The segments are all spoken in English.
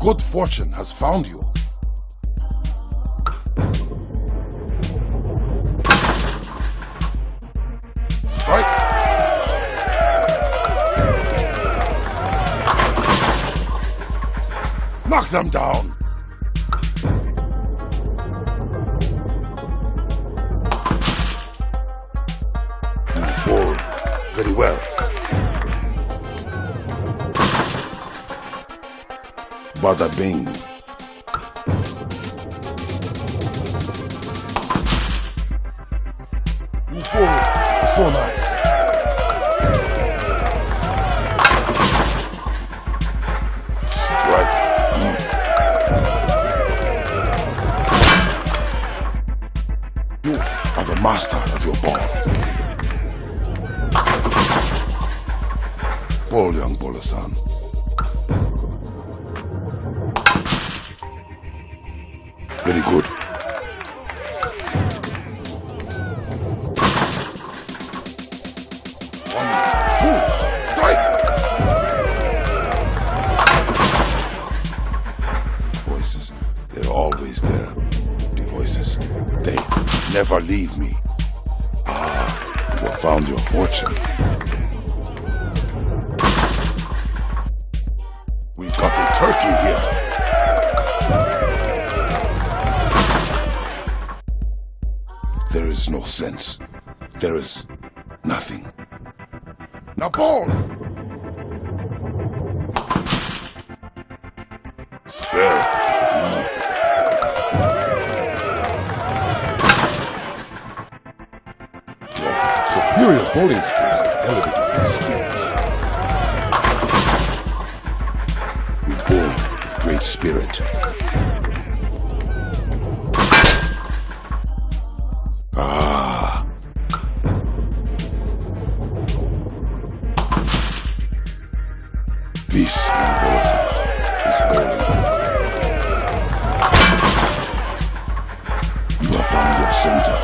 Good fortune has found you. Strike. Knock them down. Very well. Bada bing. Ball. So nice. Strike. You are the master of your ball. Ball, young Bolasan. Voices, they never leave me. Ah, you have found your fortune. We've got a turkey There is no sense. There is nothing. Now! Spell. Superior bowling skills have elevated my spirits. You bowl with great spirit. Ah. This Angola is bowling. You have found your center.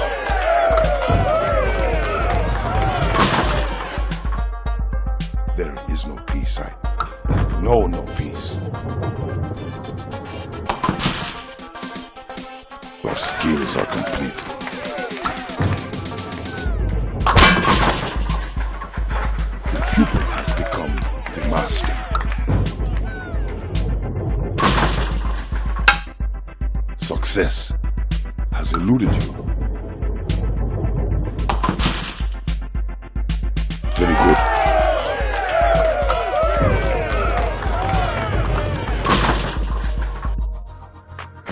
There is no peace. I know no peace. Your skills are complete. Master. Success has eluded you. Very good.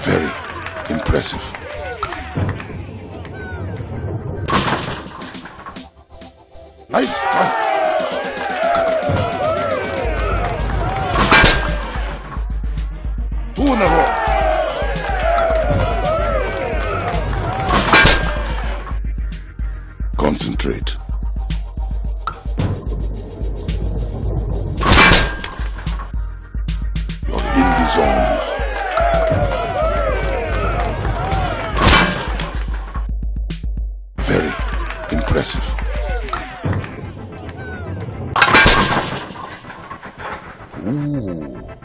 Very impressive. Nice strike. Row. Concentrate. You're in the zone. Very impressive. Ooh.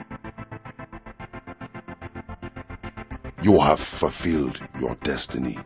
You have fulfilled your destiny.